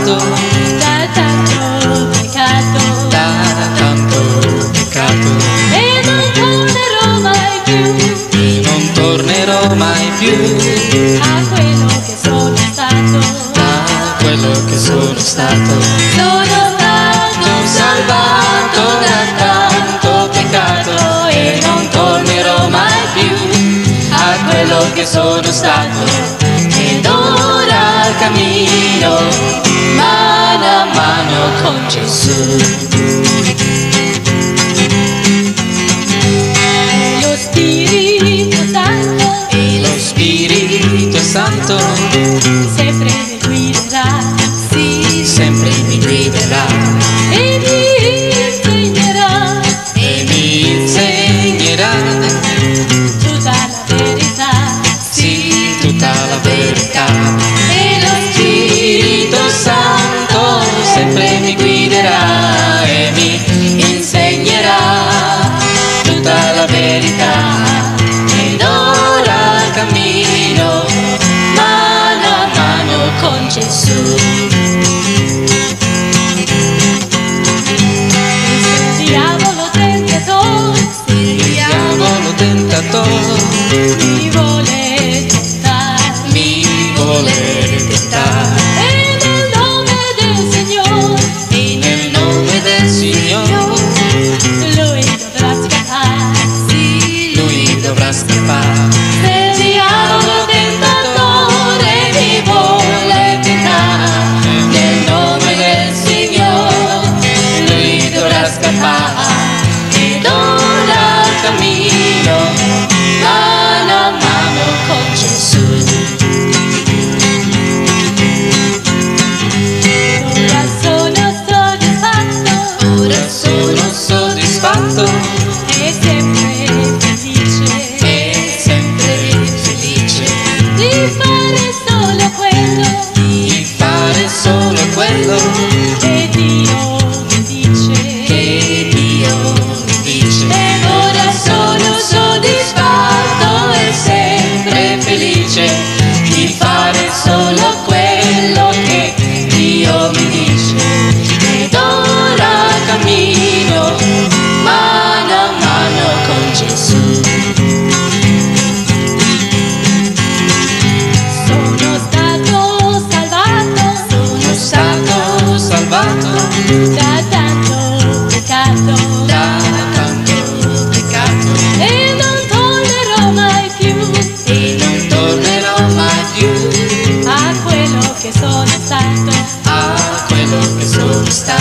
peccato, da tanto peccato, da tanto peccato. E non tornerò mai più, non tornerò mai più a quello che sono stato, da quello che sono stato. Sono stato salvato da tanto peccato e non tornerò mai più a quello che sono stato. Sancısı diablo tenta todo. El diablo tenta. fronte a quello che sono stato.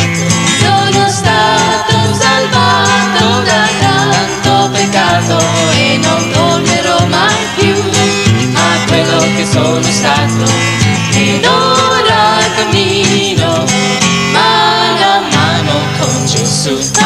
Sono stato salvato da tanto peccato e non tornerò mai più a quello che sono stato. Ed ora cammino mano a mano con Gesù.